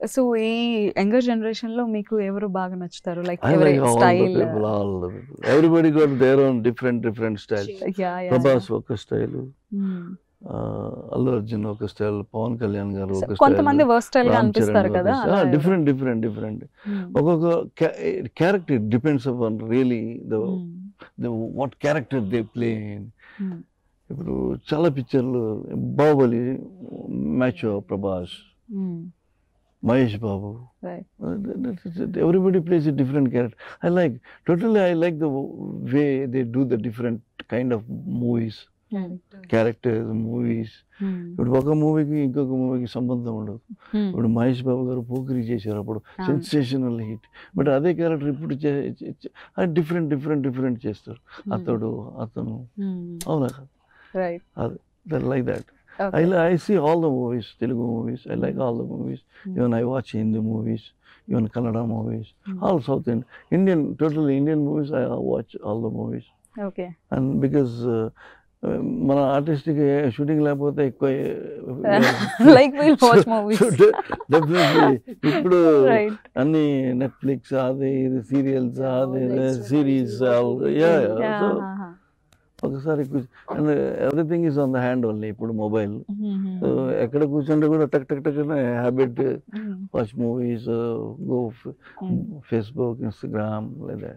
So ఈ younger జనరేషన్లో మీకు ఎవరు బాగా నచ్చుతారు? Like style got their own different, different styles. Prabhas ఒక స్టైల్ అల్లు అర్జున్ ఒక స్టైల్ పవన్ కళ్యాణ్ గారు ఒక కొంతమంది వర్స్టైల్గా అనిపిస్తారు కదా డిఫరెంట్ డిఫరెంట్ డిఫరెంట్ ఒక్కొక్క character depends upon really the what character they play ఇప్పుడు చాలా పిక్చర్లు Baahubali match Prabhas Mahesh Babu. Everybody plays different character I like totally I like the way they do the different kind of movies characters movies ఇప్పుడు ఒక మూవీకి ఇంకొక మూవీకి సంబంధం ఉండదు. ఇప్పుడు మహేష్ బాబు గారు పోకిరి చేశారు అప్పుడు. సెన్సేషనల్ హిట్ బట్ అదే క్యారెక్టర్ ఇప్పుడు డిఫరెంట్ డిఫరెంట్ డిఫరెంట్ చేస్తారు. అతడు అతను. అవునా right like that I, li- I see all the movies, Telugu movies. I like all the movies. Even I watch Hindi movies, even Kannada movies, all South Indian, Indian, totally Indian movies. I watch all the movies, okay and because uh, మన ఆర్టిస్ట్కి shooting లేకపోతే ఎక్కువ like definitely ఇప్పుడు అన్ని Netflix అది ఇది serials అది series yeah so ఒకసారి and everything is on the hand only ఇప్పుడు మొబైల్ సో ఎక్కడ కూర్చుంటే కూడా టక్ టక్ టక్ habit watch movies go Facebook Instagram లేదా